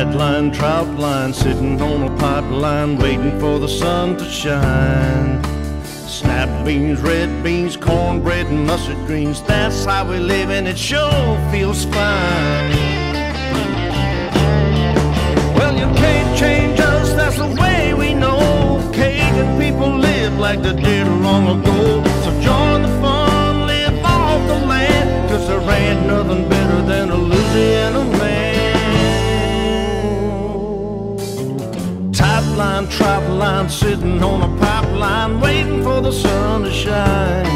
Sideline, trout line, sitting on a pipeline, waiting for the sun to shine. Snap beans, red beans, cornbread, and mustard greens. That's how we live, and it sure feels fine. Well, you can't change us, that's the way we know. Cajun people live like they did long ago. So join the fun, live off the land, cause there ain't nothing better than line, trot line, sitting on a pipeline, waiting for the sun to shine.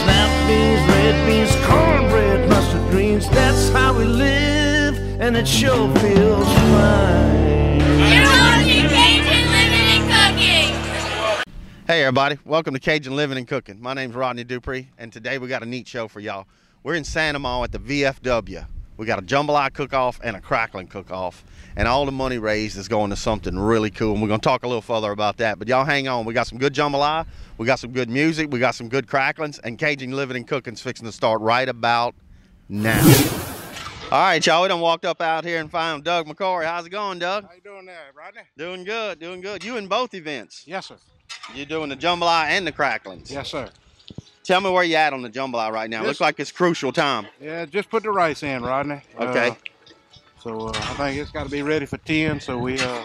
Snap beans, red beans, cornbread, mustard greens, that's how we live, and it sure feels fine. You're watching Cajun Living and Cooking. Hey everybody, welcome to Cajun Living and Cooking. My name's Rodney Dupree, and today we got a neat show for y'all. We're in St. Amant at the VFW. We got a jambalaya cook-off and a crackling cook-off, and all the money raised is going to something really cool. And we're gonna talk a little further about that. But y'all hang on, we got some good jambalaya, we got some good music, we got some good cracklings, and Cajun Living and Cooking's fixing to start right about now. All right, y'all, we done walked up out here and found Doug McCory. How's it going, Doug? How you doing there, Rodney? Doing good, doing good. You in both events. Yes, sir. You're doing the jambalaya and the cracklings. Yes, sir. Tell me where you at on the jambalaya right now. Looks like it's crucial time. Yeah, just put the rice in, Rodney. Okay. Uh, so uh, I think it's got to be ready for ten. So we uh,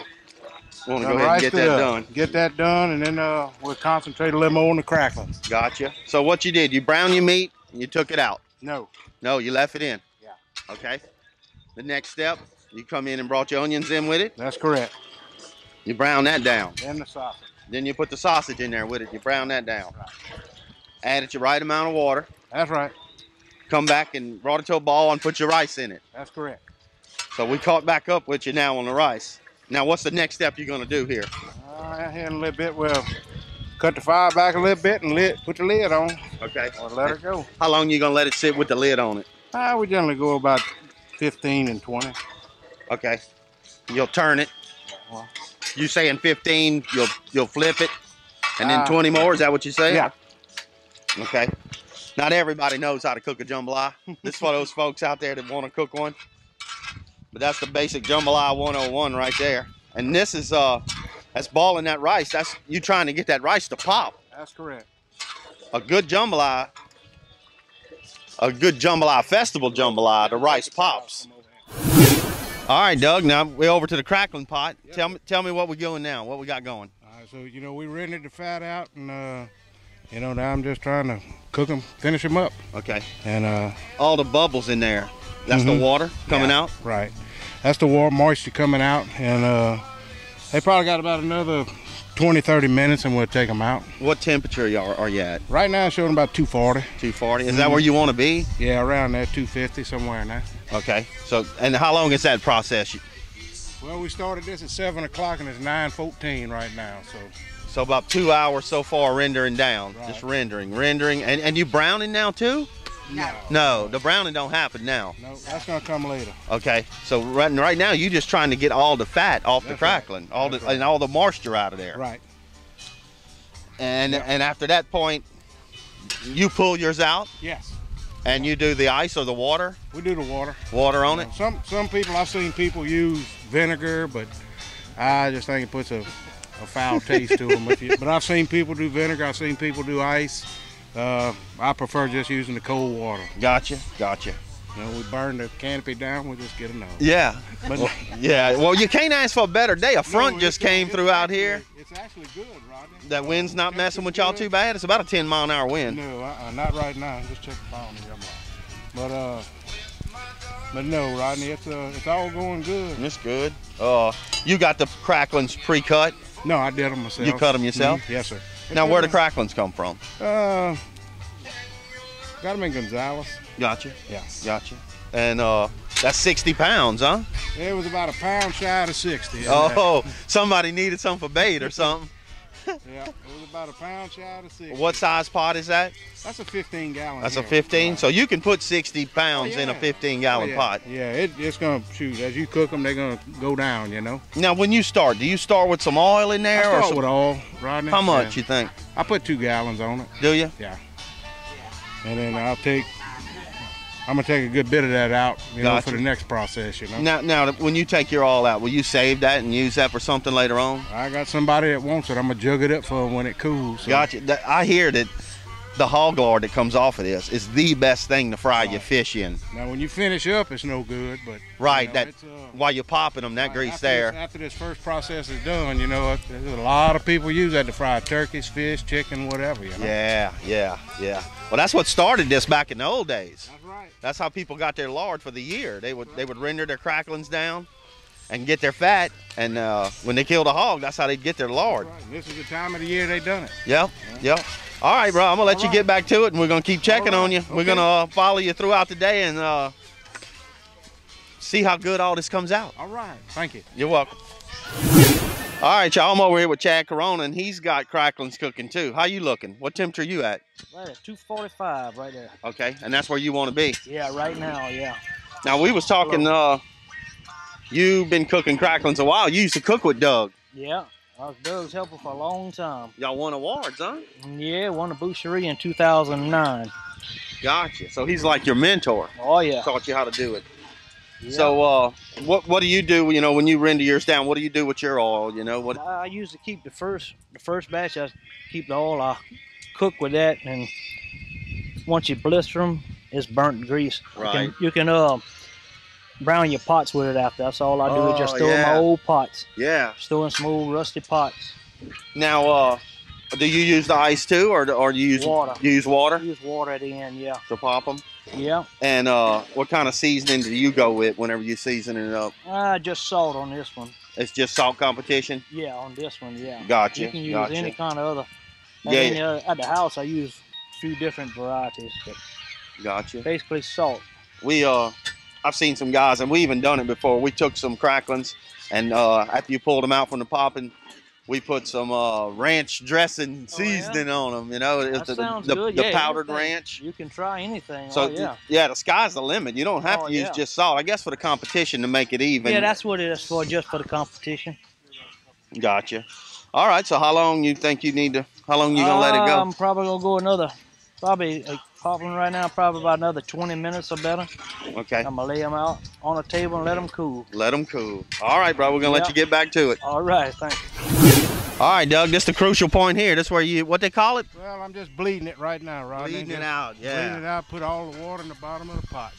Want to go ahead and get that up. done. Get that done, and then uh, we'll concentrate a little more on the crackling. Gotcha. So what you did, you brown your meat and you took it out. No. No, you left it in. Yeah. Okay. The next step, you come in and brought your onions in with it. That's correct. You brown that down. Then the sausage. Then you put the sausage in there with it. You brown that down. Right. Added your right amount of water. That's right. Come back and brought it to a ball and put your rice in it. That's correct. So we caught back up with you now on the rice. Now what's the next step you're gonna do here? Uh, here in a little bit, we'll cut the fire back a little bit and lid, put the lid on, Okay. or let it go. How long you gonna let it sit with the lid on it? Uh, we generally go about 15 and 20. Okay. You'll turn it. Well, You saying 15, you'll you'll flip it, and then Uh, 20 more. Is that what you say? yeah. Okay. Not everybody knows how to cook a jambalaya. this is for those folks out there that want to cook one. But that's the basic jambalaya 101 right there. And this is uh, that's balling that rice. That's you trying to get that rice to pop. That's correct. A good jambalaya, a good jambalaya festival jambalaya, the rice pops. All right, Doug. Now we're over to the crackling pot. Yeah. Tell me, tell me what we're doing now. What we got going. All right, so you know we rented the fat out, and uh, you know now I'm just trying to cook them, finish them up, Okay. and uh, All the bubbles in there. That's the Mhm. water coming Yeah. out. right. That's the warm moisture coming out, and uh, they probably got about another 20, 30 minutes, and we'll take them out. What temperature y'all are you at? Right now, it's showing about 240. 240. Is that where you want to be? Yeah, around there, 250 somewhere in there. Okay. So, and how long is that process? Well, we started this at seven o'clock, and it's 9:14 right now. So So about two hours so far rendering down, Right. just rendering, rendering, and and you browning now too? no, No, the browning don't happen now. no, that's gonna come later. Okay. So right right now you're just trying to get all the fat off the That's right. crackling, all That's the right. and all the moisture out of there. Right. And Yeah. and after that point, you pull yours out Yes. and you do the ice or the water, We do the water. water on it. Some some people I've seen people use vinegar, but I just think it puts a, a foul taste to them. If you, but I've seen people do vinegar. I've seen people do ice. Uh, I prefer just using the cold water. Gotcha, gotcha. You know, we burn the canopy down. We just get a nose. Yeah. But Well, yeah. Well, you can't ask for a better day. A front No, just came through out actually- here. It's actually good, Rodney. That wind's not messing with y'all too bad. It's about a 10 mile an hour wind. No, uh-uh, not right now. Just check the phone. But uh, but no, Rodney, it's uh, it's all going good. It's good. Uh, you got the cracklings pre-cut. No, I did them myself. You cut them yourself? Mhm, Yes, sir. Now, where the cracklings come from? Uh, got them in Gonzales. Gotcha, Yeah. gotcha. And uh, that's 60 pounds, huh? It was about a pound shy of 60. and, uh, Oh, somebody needed some for bait or something. Yeah, it was about a pound shy of 60. What size pot is that? That's a 15 gallon. That's a 15. Right. So you can put 60 pounds oh, in a yeah. 15 Oh, gallon yeah. pot. Yeah, it, it's gonna shoot. As you cook them, they're gonna go down. You know. Now, when you start, do you start with some oil in I there, or start some, with all, Rodney. how much Yeah. you think? I put two gallons on it, Do you? Yeah. And then I'll take I'm gonna take a good bit of that out, you know, for the next process. You know. Now, now, when you take your all out, will you save that and use that for something later on? I got somebody that wants it. I'm gonna jug it up for when it cools. So. Gotcha. I hear that the hog lard that comes off of this is the best thing to fry your fish in. Now, when you finish up, it's no good, but Right. you know, that uh, while you're popping them, that grease after there. This, after this first process is done, you know, there's a lot of people use that to fry turkeys, fish, chicken, whatever. You know. Yeah, yeah, yeah. Well, that's what started this back in the old days. That's right. That's how people got their lard for the year. They would they would render their cracklings down and get their fat, and uh, when they killed a hog, that's how they'd get their lard. Right. This is the time of the year they done it. Yep, yep. All right, bro. I'm gonna let All you right. get back to it, and we're gonna keep checking All on you. right. We're gonna uh, follow you throughout the day and uh, see how good all this comes out. All right. Thank you. You're welcome. All right, y'all. I'm over here with Chad Corona, and he's got cracklings cooking too. How you looking? What temperature are you at? Right at 245 right there. Okay, and that's where you want to be. Yeah, right now, yeah. Now we was talking. Uh, you've been cooking cracklings a while. You used to cook with Doug. Yeah. I was Doug's helper for a long time. Y'all won awards, huh? Yeah, won a boucherie in 2009. Gotcha. So he's like your mentor. Oh, yeah. Taught you how to do it. yeah. So, uh, what what do you do? You know, when you render yours down, what do you do with your oil? You know, what? I used to keep the first the first batch. I keep the oil. I cook with that, and once you blister them, it's burnt grease. Right. You can, you can uh, brown your pots with it after. That's all I do. is just Oh, store yeah. my old pots. Yeah. Store in some old rusty pots. Now, uh, do you use the ice too, or or do you use Water. You use water Use water at the end. Yeah. to pop them. Yeah. And uh, what kind of seasoning do you go with whenever you season it up? Uh, just salt on this one. It's just salt competition. Yeah, on this one, yeah. Gotcha. You can use gotcha. any kind of other. Yeah, then, uh, at the house, I use a few different varieties, but Gotcha. basically salt. We uh, I've seen some guys, and we even done it before. We took some cracklings, and uh, after you pulled them out from the popping, we put some uh, ranch dressing Oh, yeah? seasoning on them. You know, That the, sounds the, good. the yeah, powdered anything. ranch. You can try anything. So oh, yeah. yeah, the sky's the limit. You don't have Oh, to use yeah. just salt. I guess for the competition to make it even. yeah, that's what it is for, just for the competition. Gotcha. All right. So how long you think you need to? How long you gonna let it go? I'm probably gonna go another, probably uh, popping right now, probably about another 20 minutes or better. Okay. I'm gonna lay them out on a table and let them cool. Let them cool. All right, bro. We're gonna let you get back to it. All right, thank you. All right, Doug. This is the crucial point here. This is where you what they call it? Well, I'm just bleeding it right now, Rodney. Bleeding it Just out. Bleeding it out. Put all the water in the bottom of the pot.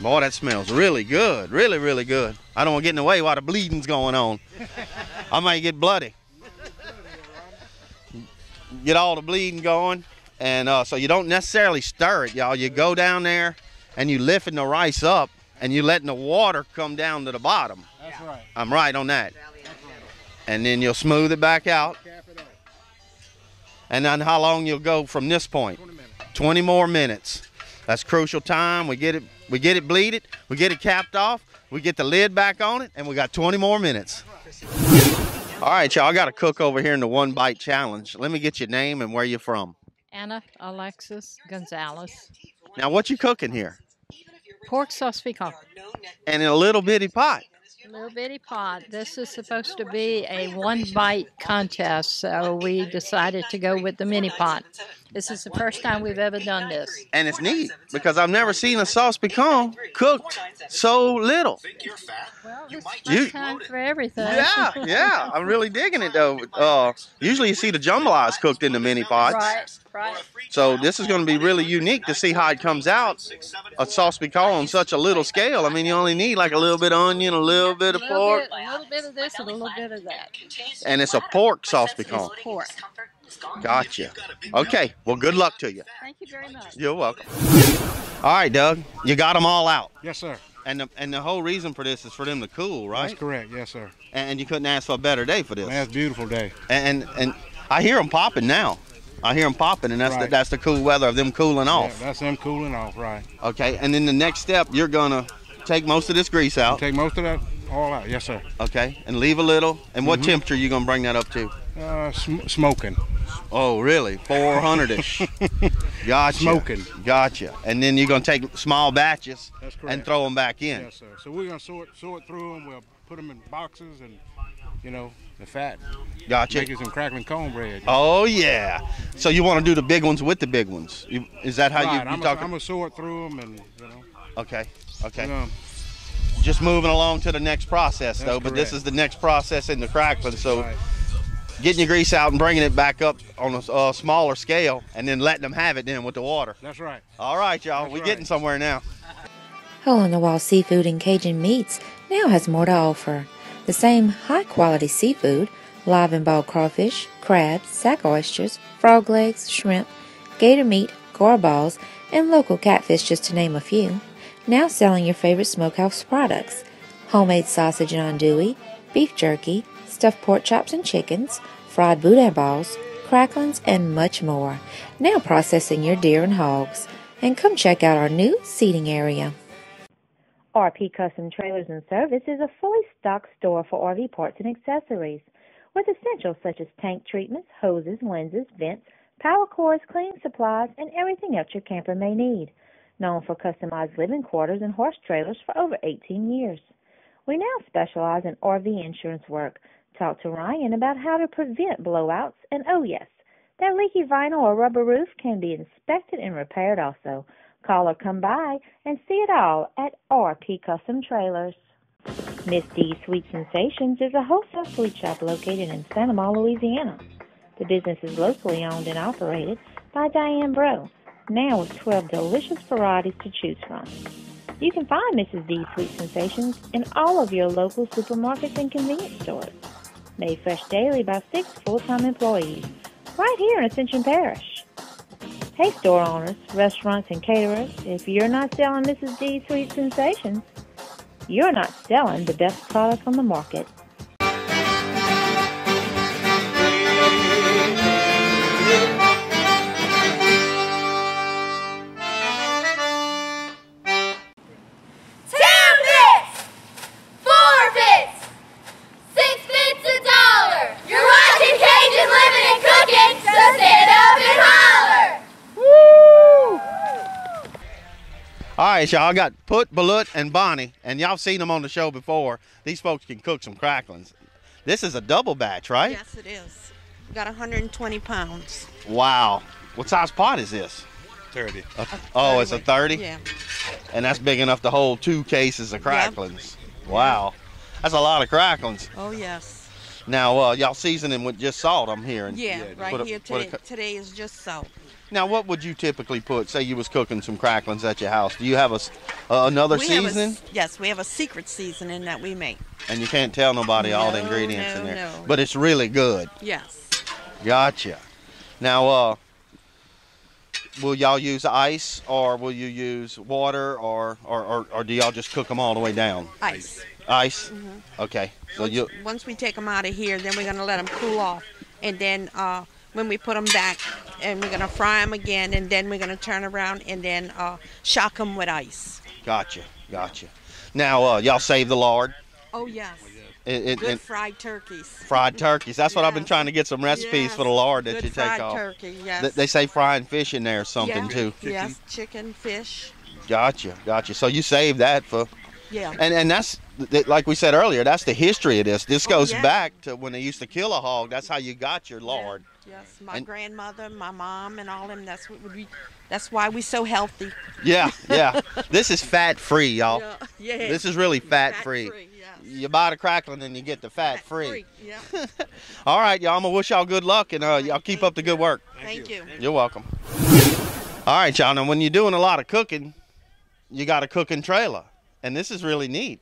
Boy, that smells really good. Really, really good. I don't want to get in the way while the bleeding's going on. I might get bloody. Get all the bleeding going, and uh, so you don't necessarily stir it, y'all. You go down there, and you lifting the rice up, and you letting the water come down to the bottom. That's right. I'm right on that. And then you'll smooth it back out. Cap it off. And then how long you'll go from this point? 20 minutes. 20 more minutes. That's crucial time. We get it we get it bleeded, we get it capped off, we get the lid back on it, and we got 20 more minutes. All right, y'all I got a cook over here in the one bite challenge. Let me get your name and where you're from. Anna Alexis Gonzalez. Now what you cooking here? Pork sauce piquante. And in a little bitty pot. Little bitty pot. This is supposed to be a one bite contest, so we decided to go with the mini pot. This is the first time we've ever done this. And it's neat because I've never seen a sauce piquante cooked so little. Well, it's You- first time for everything. Yeah, yeah. I'm really digging it though. Uh, usually you see the jambalaya cooked in the mini pots. Right, right. So this is going to be really unique to see how it comes out. A sauce piquante on such a little scale. I mean, you only need like a little bit of onion, a little bit of pork, a little bit of this and a little bit of that. and it's a pork sauce piquante. It's pork. Gotcha. Okay. Well, good luck to you. Thank you very much. You're welcome. All right, Doug. You got them all out, Yes, sir. and the, and the whole reason for this is for them to cool, right? That's correct. Yes, sir. And you couldn't ask for a better day for this. Man, it's a beautiful day. And and I hear them popping now. I hear them popping, and that's the, that's the cool weather of them cooling Yeah, off. that's them cooling off, right. Okay. And then the next step, you're gonna take most of this grease out. Take most of that all out. Yes, sir. Okay, and leave a little. And what Mhm. temperature you gonna bring that up to? Uh, sm- smoking. Oh, really? 400ish. gotcha. Smoking. Gotcha. And then you're gonna take small batches and throw them back in. Yes, sir. So we're gonna sort sort through them. We'll put them in boxes and you know, the fat. Gotcha. Making some crackling cornbread. Oh yeah. So you want to do the big ones with the big ones? You, is that how you, right, you I'm, talk? gonna sort through them and you know. okay. Okay. Just moving along to the next process though. That's But this is the next process in the crackling. So right. Getting your grease out and bringing it back up on a uh, smaller scale, and then letting them have it then with the water. That's right. All right, y'all. That's We're right. getting somewhere now. Hole in the Wall Seafood and Cajun Meats now has more to offer. The same high quality seafood, live and boiled crawfish, crabs, sack oysters, frog legs, shrimp, gator meat, gar balls, and local catfish, just to name a few. Now selling your favorite smokehouse products homemade sausage and andouille, beef jerky, stuffed pork chops and chickens, fried boudin balls, cracklings, and much more. Now processing your deer and hogs. And come check out our new seating area. RP Custom Trailers and Service is a fully stocked store for RV parts and accessories, with essentials such as tank treatments, hoses, lenses, vents, power cords, cleaning supplies, and everything else your camper may need. Known for customized living quarters and horse trailers for over 18 years. We now specialize in RV insurance work. Talk to Ryan about how to prevent blowouts, and oh yes, that leaky vinyl or rubber roof can be inspected and repaired also. Call or come by and see it all at RP Custom Trailers. Miss D's Sweet Sensations is a wholesale sweet shop located in St. Amant, Louisiana. The business is locally owned and operated by Diane Breaux, now with 12 delicious varieties to choose from. You can find Mrs. D's Sweet Sensations in all of your local supermarkets and convenience stores. Made fresh daily by six full-time employees, right here in Ascension Parish. Hey, store owners, restaurants, and caterers, if you're not selling Mrs. D's Sweet Sensations, you're not selling the best product on the market. All right, y'all. I got Put, Balut, and Bonnie, and y'all seen them on the show before. These folks can cook some cracklings. This is a double batch, right? Yes, it is. We got 120 pounds. Wow. What size pot is this? 30. A- oh, it's a 30? Yeah. And that's big enough to hold two cases of cracklings. Wow. That's a lot of cracklings. Oh, yes. Now, uh, y'all season them with just salt, I'm hearing. Yeah, right here a today. cou- today is just salt. Now, what would you typically put? Say you was cooking some cracklings at your house. Do you have a uh, another We have a seasoning? yes, we have a secret seasoning that we make. and you can't tell nobody all the No, ingredients in there. no. But it's really good. Yes. Gotcha. Now, uh, will y'all use ice or will you use water or, or, or, or do y'all just cook them all the way down? Ice. Ice? Okay. So once, you once we take them out of here, then we're gonna let them cool off, and then uh, when we put them back, and we're gonna fry them again, and then we're gonna turn around and then uh, shock them with ice. gotcha, gotcha. Now, uh, y'all save the lard. Oh yes. It, it, Good fried turkeys. fried turkeys. That's what I've been trying to get some recipes for the lard that Good you take fried off. turkey. Yes. Th- They say frying fish in there or something yeah. too. Yes, chicken, fish. Gotcha, gotcha. So you save that for, Yeah. and and that's like we said earlier. That's the history of this. This Oh, goes yeah. back to when they used to kill a hog. That's how you got your lard. Yes, my And- grandmother, my mom, and all them. That's what we. That's why we so healthy. Yeah, yeah. this is fat free, y'all. Yeah. This is really fat, free. Fat-free, yes. You buy the crackling and you get the fat, free. Yeah. All right, y'all. I'm gonna wish y'all good luck and uh, y'all keep up the good work. Thank you. You're welcome. All right, y'all. Now, when you're doing a lot of cooking, you got a cooking trailer, and this is really neat.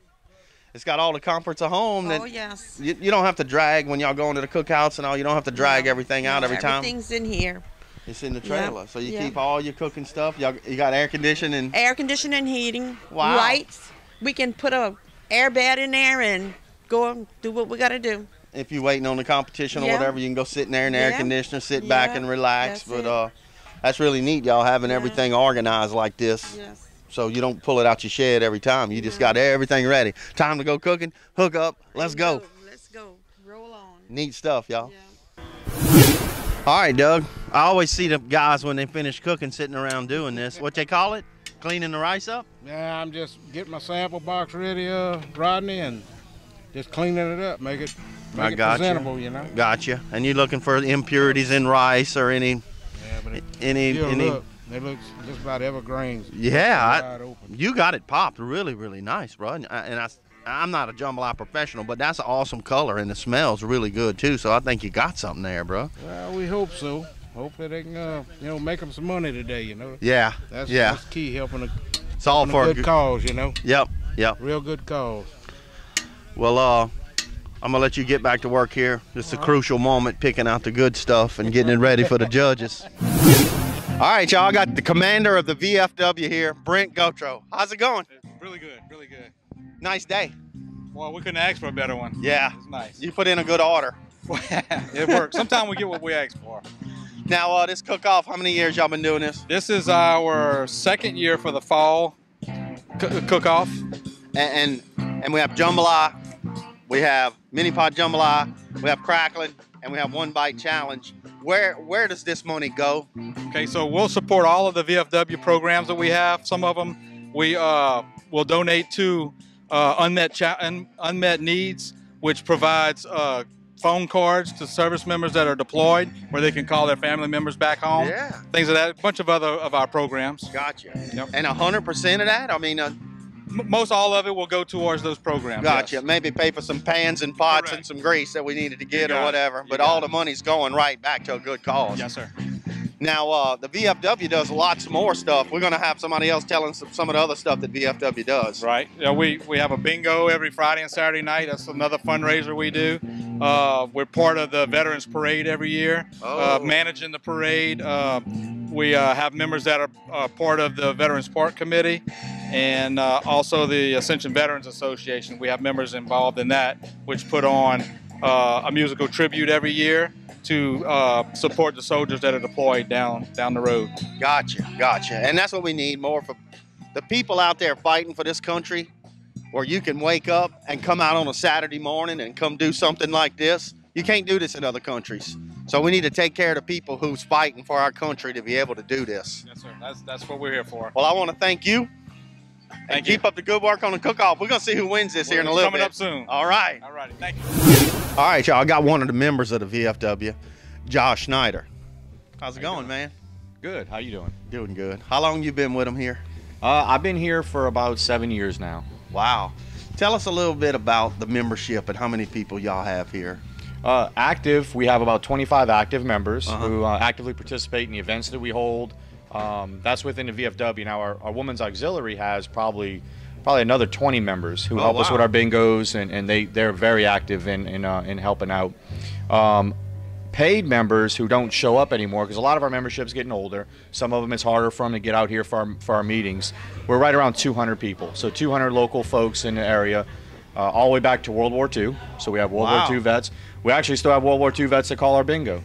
It's got all the comforts of home that Oh yes. you, you don't have to drag when y'all going to the cookouts and all. You don't have to drag No, everything out every time. Everything's in here. It's in the trailer, so you yeah. keep all your cooking stuff. Y'all, you got air conditioning. Air conditioning, and heating, Wow. lights. We can put a air bed in there and go and do what we gotta do. If you're waiting on the competition or whatever, you can go sit in there in the air conditioner, sit back and relax. that's But it. uh, that's really neat, y'all having everything organized like this. Yes. So you don't pull it out your shed every time. You just got everything ready. Time to go cooking. Hook up. Let's go. Let's go. Roll on. Neat stuff, y'all. Yeah. All right, Doug. I always see the guys when they finish cooking sitting around doing this. What they call it? Cleaning the rice up? Yeah, I'm just getting my sample box ready, uh, Rodney, and just cleaning it up, make it make I it got you. presentable, you know. Gotcha. And you looking for impurities in rice or any, Yeah, but it, any, you'll any? They look just about evergreens. Yeah, I- You got it popped really, really nice, bro. And I, and I, I'm not a jambalaya professional, but that's an awesome color and it smells really good too. So I think you got something there, bro. Well, we hope so. Hopefully they can, uh, you know, make them some money today. You know, Yeah, that's yeah. that's key, helping a, It's all for a good cause. You know, Yep, yep. real good cause. Well, uh, I'm gonna let you get back to work here. It's a crucial moment, picking out the good stuff and getting it ready for the judges. All right, y'all. I got the commander of the VFW here, Brent Gautreau. How's it going? Really good, really good. Nice day. Well, we couldn't ask for a better one. Yeah, It's nice. you put in a good order. it works. Sometimes we get what we ask for. Now, uh, this cook-off. How many years y'all been doing this? This is our second year for the fall cook-off. and and, and we have jambalaya, we have mini pot jambalaya, we have crackling, and we have one bite challenge. Where where does this money go? Okay, so we'll support all of the VFW programs that we have. Some of them we uh, will donate to uh, unmet un- unmet needs, which provides uh, phone cards to service members that are deployed, where they can call their family members back home. Yeah. Things of that. A bunch of other of our programs. Gotcha. Yep. And hundred percent of that, I mean, uh, most all of it will go towards those programs. gotcha. yes. Maybe pay for some pans and pots and some grease that we needed to get or whatever. But all it. the money's going right back to a good cause. Yes, sir. Now, uh, the VFW does lots more stuff. We're gonna have somebody else telling some, some of the other stuff that VFW does. Right. Yeah, we, we have a bingo every Friday and Saturday night. That's another fundraiser we do. Uh, we're part of the Veterans Parade every year, uh, Oh. managing the parade. Uh, we uh, have members that are uh, part of the Veterans Park Committee and uh, also the Ascension Veterans Association. We have members involved in that, which put on uh, a musical tribute every year to uh, support the soldiers that are deployed down down the road. Gotcha, gotcha. And that's what we need more for the people out there fighting for this country, where you can wake up and come out on a Saturday morning and come do something like this. You can't do this in other countries. So we need to take care of the people who's fighting for our country to be able to do this. Yes, sir. That's that's what we're here for. Well, I want to thank you. And you. keep up the good work on the cook-off. We're gonna see who wins this here in a little coming bit. Coming up soon. All right. All righty. Thank you. All right, y'all. I got one of the members of the VFW, Josh Schneider. How's it going, man? Good. How you doing? Doing good. How long you been with him here? Uh, I've been here for about seven years now. Wow. Tell us a little bit about the membership and how many people y'all have here. Uh, active, we have about 25 active members Uh-huh. who uh, actively participate in the events that we hold. Um, that's within the VFW. Now, our, our women's auxiliary has probably probably another 20 members who Oh, help us with our bingos, and, and they they're very active in in, uh, in helping out. Um, paid members who don't show up anymore because a lot of our membership's getting older. Some of them it's harder for them to get out here for our, for our meetings. We're right around 200 people, so 200 local folks in the area, uh, all the way back to World War II. So we have World Wow. War II vets. We actually still have World War II vets that call our bingo.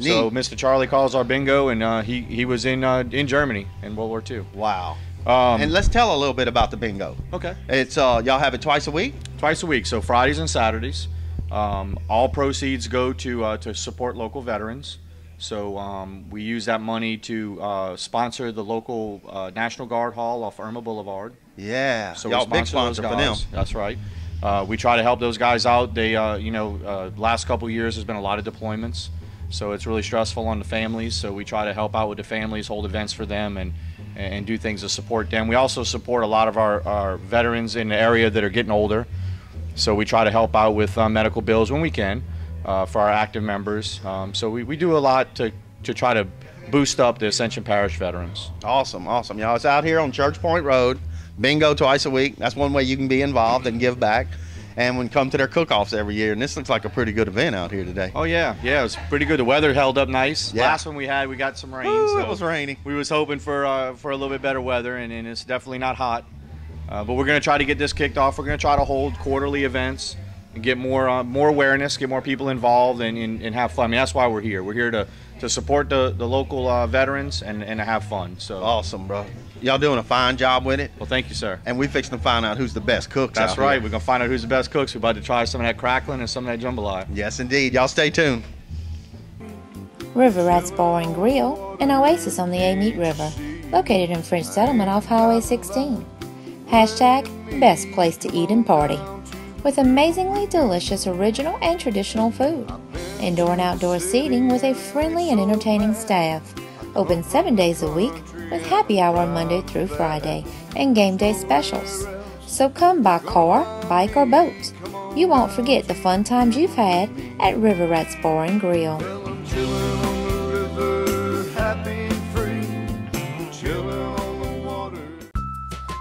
So Mr. Charlie calls our bingo, and uh, he he was in uh, in Germany in World War II. Wow. Um, and let's tell a little bit about the bingo. okay. It's uh y'all have it twice a week? twice a week. So Fridays and Saturdays. Um, all proceeds go to uh, to support local veterans. So um, we use that money to uh, sponsor the local uh, National Guard Hall off Irma Boulevard. Yeah. So y'all big sponsor for them. That's right. Uh, we try to help those guys out. They, uh, you know, uh, last couple years has been a lot of deployments, so it's really stressful on the families. So we try to help out with the families, hold events for them, and and do things to support them. We also support a lot of our, our veterans in the area that are getting older. So we try to help out with uh, medical bills when we can uh, for our active members. Um, so we, we do a lot to, to try to boost up the Ascension Parish veterans. Awesome, awesome. Y'all, it's out here on Church Point Road. Bingo twice a week. That's one way you can be involved and give back. And when come to their cook-offs every year. And this looks like a pretty good event out here today. Oh yeah, yeah, it was pretty good. The weather held up nice. Yeah. Last one we had, we got some rain. Ooh, so it was rainy. We was hoping for uh, for a little bit better weather, and, and it's definitely not hot. Uh, but we're gonna try to get this kicked off. We're gonna try to hold quarterly events and get more uh, more awareness, get more people involved, and, and, and have fun. I mean, that's why we're here. We're here to, to support the, the local uh, veterans and, and to have fun. So, Awesome, bro. Y'all doing a fine job with it. well, thank you, sir. And we fixing to find out who's the best cooks. That's out right. here. We're gonna find out who's the best cooks. We're about to try some of that crackling and some of that jambalaya. Yes, indeed. Y'all stay tuned. River Rats Bar and Grill, an oasis on the Amite River, located in French Settlement off Highway 16. Hashtag best place to eat and party. with amazingly delicious original and traditional food. Indoor and outdoor seating with a friendly and entertaining staff. Open seven days a week with happy hour Monday through Friday and game day specials. So come by car, bike, or boat. You won't forget the fun times you've had at River Rats Bar and Grill.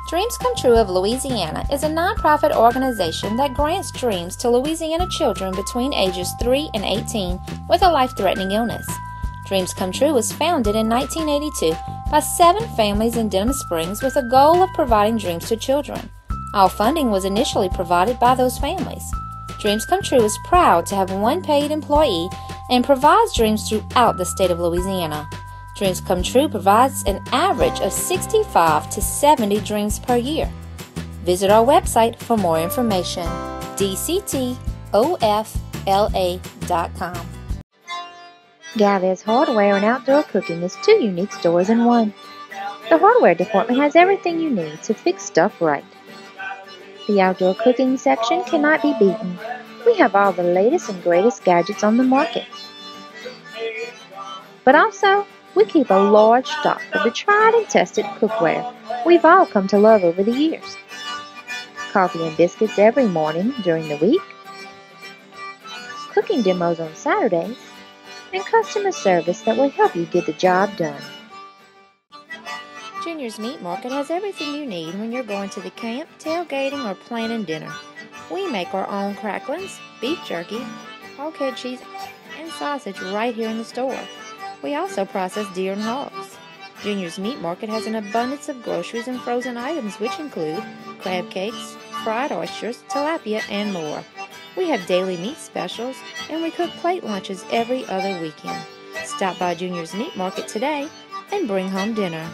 Dreams Come True of Louisiana is a nonprofit organization that grants dreams to Louisiana children between ages 3 and 18 with a life threatening illness. Dreams Come True was founded in 1982 by seven families in Denham Springs with a goal of providing dreams to children. All funding was initially provided by those families. Dreams Come True is proud to have one paid employee and provides dreams throughout the state of Louisiana. Dreams Come True provides an average of 65 to 70 dreams per year. Visit our website for more information dctofla.com. Galvez Hardware and Outdoor Cooking is two unique stores in one. The hardware department has everything you need to fix stuff right. The outdoor cooking section cannot be beaten. We have all the latest and greatest gadgets on the market. But also, we keep a large stock of the tried and tested cookware we've all come to love over the years. Coffee and biscuits every morning during the week, cooking demos on Saturdays, and customer service that will help you get the job done. Junior's Meat Market has everything you need when you're going to the camp, tailgating, or planning dinner. We make our own cracklings, beef jerky, hog head cheese, and sausage right here in the store. We also process deer and hogs. Junior's Meat Market has an abundance of groceries and frozen items, which include crab cakes, fried oysters, tilapia, and more. We have daily meat specials, and we cook plate lunches every other weekend. Stop by Junior's Meat Market today and bring home dinner.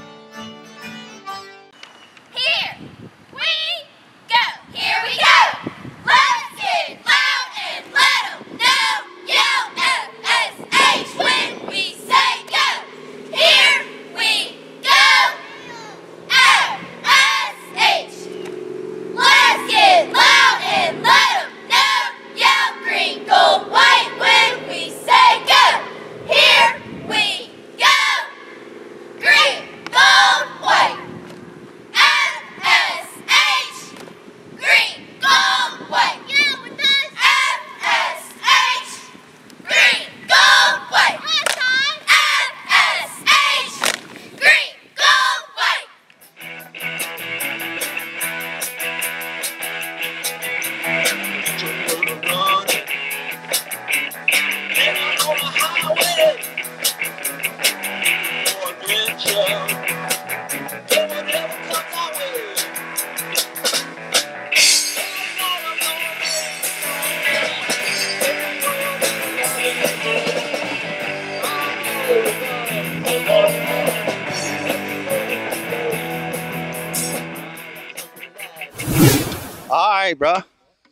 Right, bro.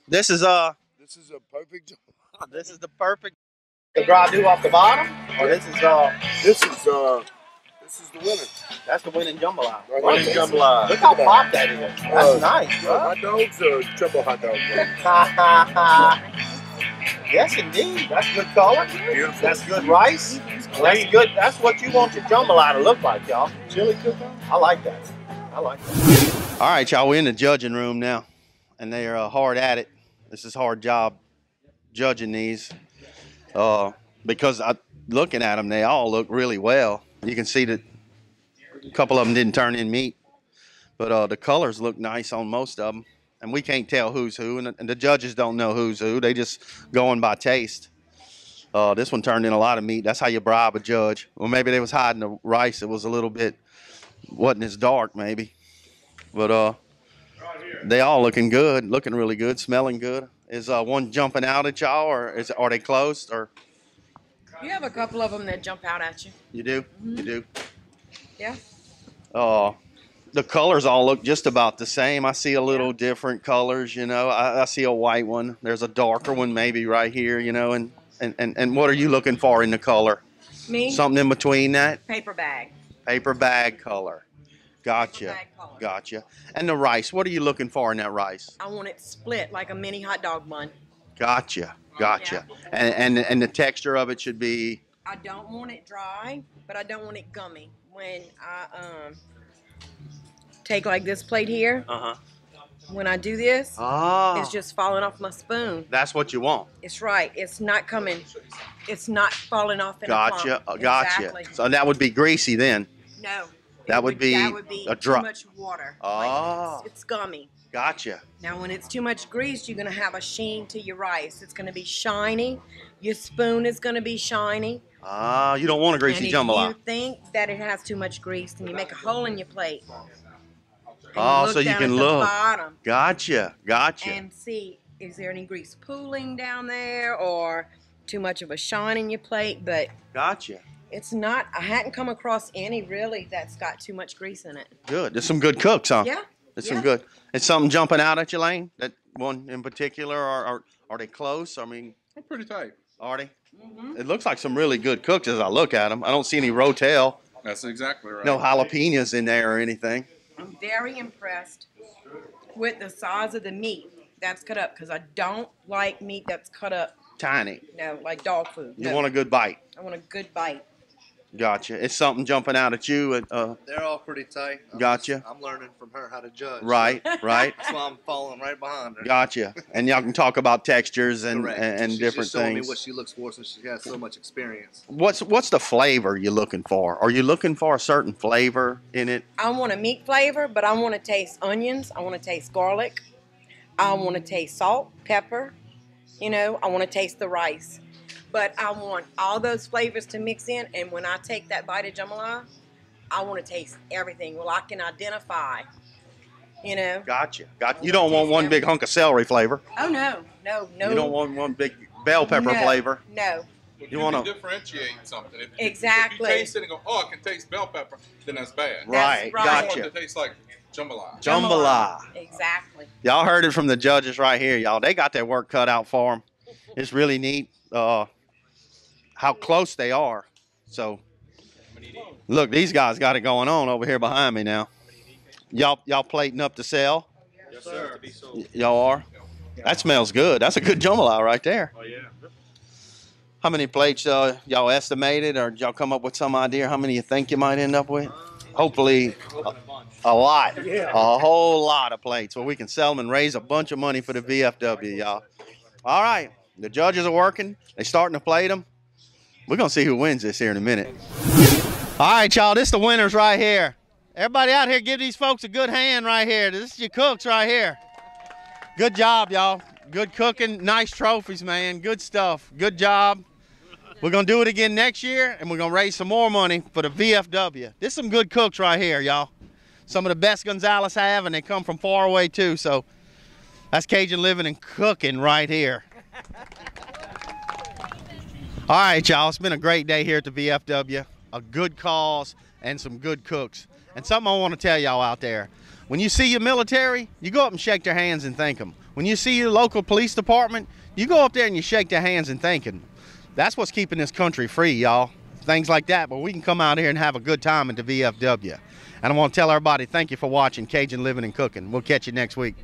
This is uh This is a perfect this is the perfect the gradu off the bottom, or this is uh This is uh, this is the winner. that's the winning jambalaya. Right Look, there, jambalaya. Look how pop that is. That's Uh, nice, uh, bro. hot dogs or jumbo hot dogs? bro? yes, indeed. That's good color. Beautiful. That's good rice. That's good. That's what you want your jambalaya to look like, y'all. Chili cook-off? I like that. I like that. All right, y'all. We're in the judging room now, and they are uh, hard at it. This is hard job judging these, uh, because I looking at them, they all look really well. You can see that a couple of them didn't turn in meat, but uh, the colors look nice on most of them, and we can't tell who's who, and, and the judges don't know who's who. They just going by taste. Uh, this one turned in a lot of meat. That's how you bribe a judge. Well, maybe they was hiding the rice. It was a little bit wasn't as dark, maybe. But uh, they all looking good, looking really good, smelling good. Is uh, one jumping out at y'all, or is are they closed, or You have a couple of them that jump out at you. you do, you do? Yeah. Uh, the colors all look just about the same. I see a little different colors, you know. I, I see a white one. There's a darker one maybe right here, you know. And, and, and, and what are you looking for in the color? Me? Something in between that? Paper bag. Paper bag color. Gotcha. Gotcha. And the rice, what are you looking for in that rice? I want it split like a mini hot dog bun. Gotcha. Gotcha. And, and and the texture of it should be I don't want it dry, but I don't want it gummy. When I um take like this plate here, uh-huh. when I do this, Ah. it's just falling off my spoon. That's what you want. It's right. It's not coming. It's not falling off in a Gotcha. clump. uh, Gotcha. Exactly. So that would be greasy then. No. That It would be that would be a dry- too much water. Oh, Like, it's, it's gummy. Gotcha. Now, when it's too much grease, you're gonna have a sheen to your rice. It's gonna be shiny. Your spoon is gonna be shiny. Ah, you don't want a greasy and greasy if you think that it has too much grease, then you make a hole in your plate. Oh, so you can look. bottom Gotcha. Gotcha. and see is there any grease pooling down there or too much of a shine in your plate. But Gotcha. It's not. I hadn't come across any really that's got too much grease in it. Good. There's some good cooks, huh? Yeah, There's yeah. some good. Is something jumping out at you, Lane? That one in particular, or, or are they close? I mean, They're pretty tight. are they? Mm-hmm. It looks like some really good cooks as I look at them. I don't see any rotel, That's exactly right. no jalapenos in there or anything. I'm very impressed with the size of the meat that's cut up because I don't like meat that's cut up. Tiny. No, like dog food. You No. want a good bite. I want a good bite. Gotcha. It's something jumping out at you. At, uh, They're all pretty tight. I'm Gotcha. just- I'm learning from her how to judge. Right, right. That's why I'm following right behind her. gotcha. And y'all can talk about textures and Correct. and, and She's different just showing things. me what she looks for since she has so much experience. What's what's the flavor you're looking for? Are you looking for a certain flavor in it? I want a meat flavor, but I want to taste onions. I want to taste garlic. I want to taste salt, pepper. You know, I want to taste the rice. But I want all those flavors to mix in, and when I take that bite of jambalaya, I want to taste everything. Well, I can identify. You know. Gotcha. Got you don't want one big hunk of celery flavor. Oh no, no, no. You don't want one big bell pepper no, flavor. No. You You wanna- differentiate something. If, Exactly. If you taste it and go, oh, I can taste bell pepper, then that's bad. Right, You don't want gotcha. it to taste like jambalaya. Jambalaya. Exactly. Y'all heard it from the judges right here, y'all. They got their work cut out for them. It's really neat uh, how close they are. So, look, these guys got it going on over here behind me now. Y'all, y'all plating up to sell? Yes, sir. Y'all are. That smells good. That's a good jambalaya right there. Oh yeah. How many plates uh, y'all estimated, or did y'all come up with some idea how many you think you might end up with? Hopefully, a, a lot, Yeah. a whole lot of plates, where we can sell them and raise a bunch of money for the VFW, y'all. All right, the judges are working. They starting to plate them. We're gonna see who wins this here in a minute. All right, y'all. This the winners right here. Everybody out here, give these folks a good hand right here. This is your cooks right here. Good job, y'all. Good cooking. Nice trophies, man. Good stuff. Good job. We're gonna do it again next year, and we're gonna raise some more money for the VFW. There's some good cooks right here, y'all. Some of the best Gonzales have, and they come from far away too. So that's Cajun living and cooking right here. All right, y'all. It's been a great day here at the VFW. A good cause and some good cooks. And something I want to tell y'all out there. When you see your military, you go up and shake their hands and thank them. When you see your local police department, you go up there and you shake their hands and thank them. That's what's keeping this country free, y'all. Things like that, but we can come out here and have a good time at the VFW. And I want to tell everybody thank you for watching Cajun Living and Cooking. We'll catch you next week.